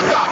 Stop!